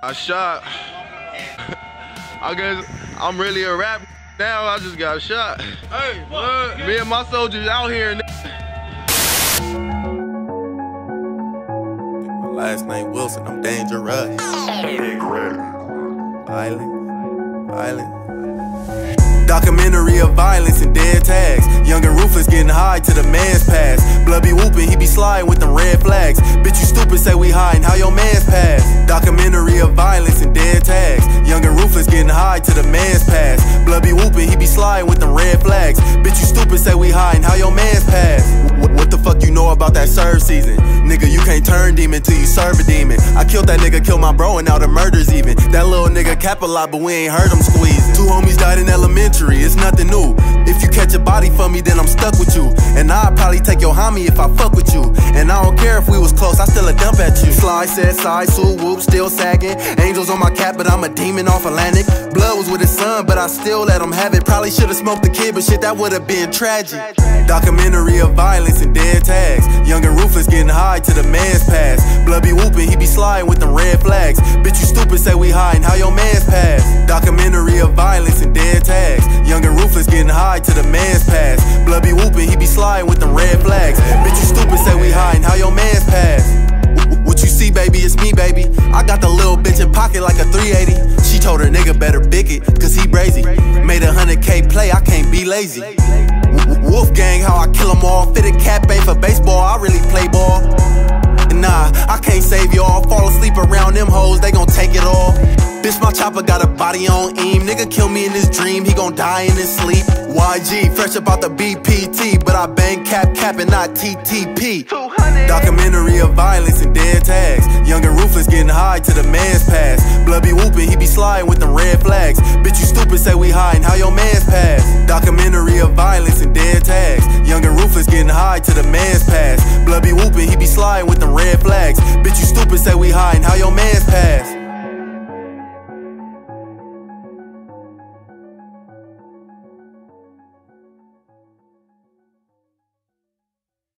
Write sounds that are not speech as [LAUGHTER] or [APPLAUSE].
I shot. [LAUGHS] I guess I'm really a rap now. I just got shot. Hey, blood. Me and my soldiers out here. My last name Wilson. I'm dangerous. Violent. Violent. Documentary of violence and dead tags. Young and ruthless getting high to the man's past. Blood be whooping, he be sliding with them red Bitch, you stupid, say we hiding, how your man's past? Documentary of violence and dead tags. Young and ruthless getting high to the man's past. Blood be whooping, he be sliding with them red flags. Bitch, you stupid, say we hiding, how your man's past? What the fuck you know about that serve season? Nigga, you can't turn demon till you serve a demon. I killed that nigga, killed my bro, and now the murder's even. That little nigga cap a lot, but we ain't heard him squeezing. Two homies died in elementary, it's nothing new. If you catch a body for me, then I'm stuck with you. And I'd probably take your homie if I fuck with you. And I don't care if we was close, I still a dump at you. Slide said side, so whoop, still sagging. Angels on my cap, but I'm a demon off Atlantic. Blood was with his son, but I still let him have it. Probably should've smoked the kid, but shit, that would've been tragic. Documentary of violence and dead tags. Young and ruthless getting high to the man's pass. Blood be whooping, he be sliding with them red flags. Bitch, you stupid, say we hiding, how your man's past? Documentary of violence and dead tags. Young and ruthless getting high to the man's past. Sliding with them red flags. Bitch, you stupid, say we hiding, how your man's past? What you see, baby, it's me, baby. I got the little bitch in pocket like a 380. She told her nigga better big it, cause he brazy. Made a 100k play, I can't be lazy. Wolf gang, how I kill them all. Fitted cap ain't for my chopper got a body on aim. Nigga kill me in his dream, he gon' die in his sleep. YG, fresh about the BPT, but I bang cap cap and not TTP. Documentary of violence and dead tags. Young and ruthless getting high to the man's pass. Blood be whooping, he be sliding with them red flags. Bitch, you stupid, say we hiding, how your man's past? Documentary of violence and dead tags. Young and ruthless getting high to the man's pass. Blood be whooping, he be sliding with them red flags. Bitch, you stupid, say we hiding, how your man's past?